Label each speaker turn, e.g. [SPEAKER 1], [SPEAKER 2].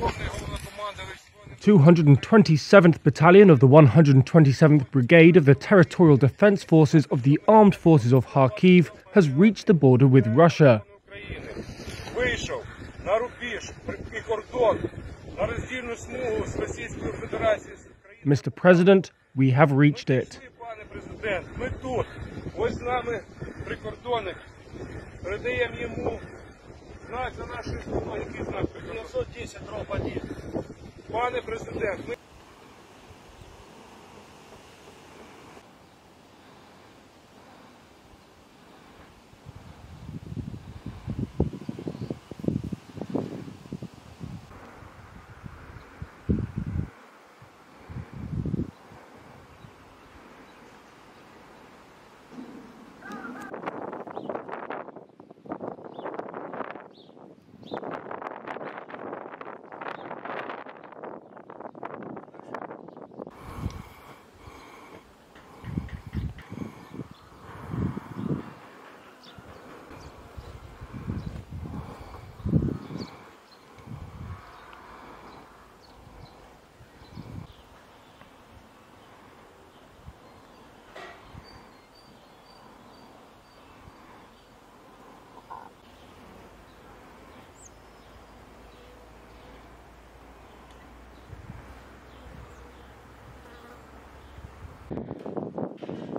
[SPEAKER 1] Верховний головнокомандувач
[SPEAKER 2] 227th Battalion of the 127th Brigade of the Territorial Defense Forces of the Armed Forces of Kharkiv has reached the border with Russia.
[SPEAKER 1] України вийшов на рубіж і кордон на роздільну смугу з Російською Федерацією. з Україною.
[SPEAKER 2] Mr. President, we have reached it.
[SPEAKER 1] Всі, Пане президент, ми тут. Ось з нами прикордонник. Передаємо йому Знак на нашій сумі, який знак? 910 ропадів. Пане президент, ми... よし。